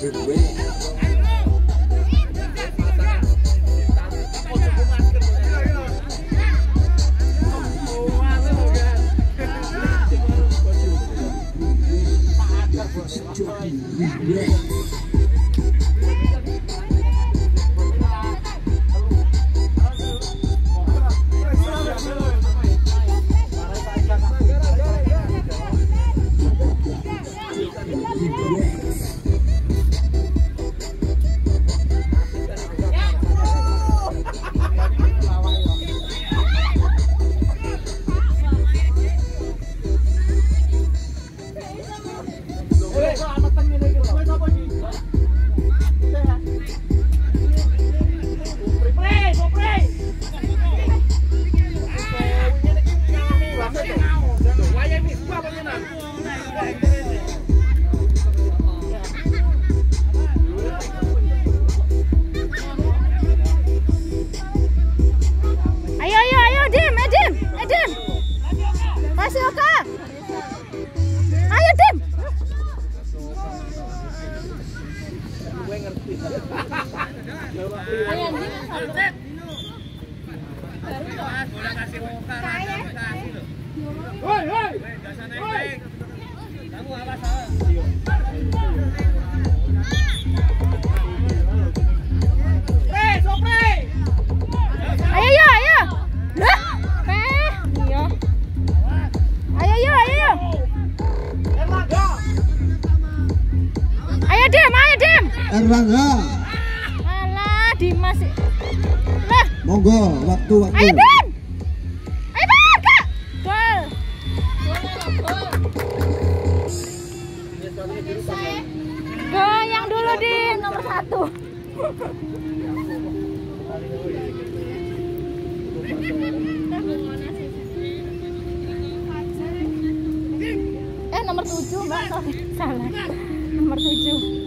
Ayo, Ayo, Erlangga, Alah, Dimas. Lah, monggo waktu waktu. ayo, Dim. Ayo, Bang, Kak. Gol. Goyang dulu, Dim, nomor satu. Eh, nomor tujuh, Mbak. Sorry, salah. Nomor tujuh.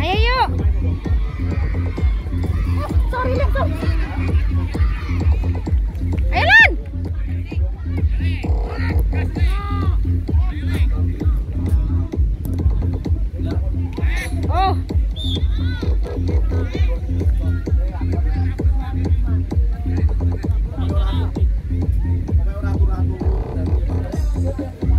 Ayo yuk. Oh, sorry Lan. Oh. Mana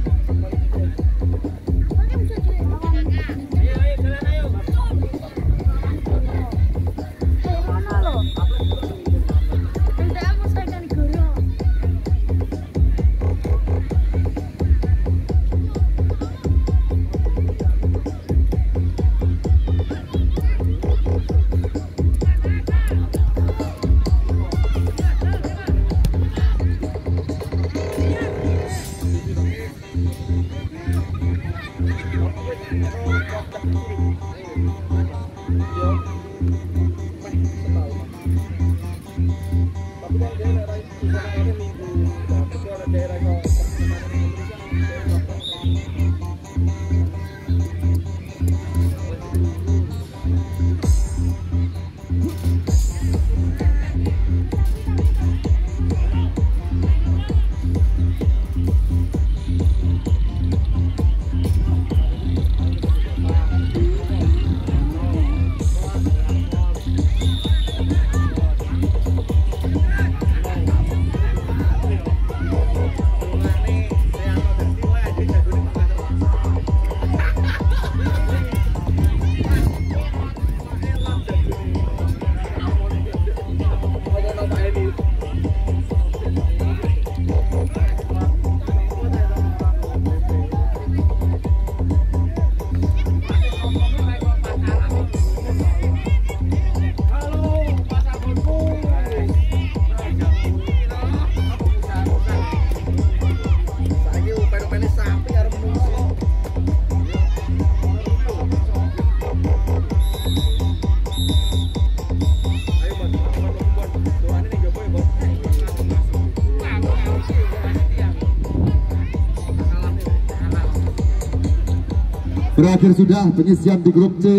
Berakhir sudah penyisian di grup C.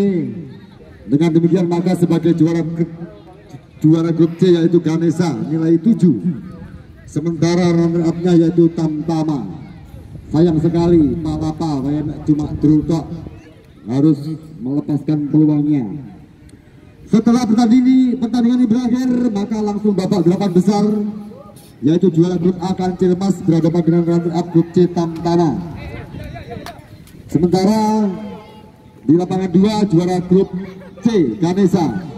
Dengan demikian maka sebagai juara juara grup C yaitu Ganesha nilai 7. Sementara runner up-nya yaitu Tamtama. Sayang sekali Palapa cuma Drultok harus melepaskan peluangnya. Setelah pertandingan ini, pertandingan ini berakhir, maka langsung babak delapan besar yaitu juara grup A Kancil Mas berhadapan dengan runner up grup C Tamtama. Sementara di lapangan 2 juara grup C Ganesha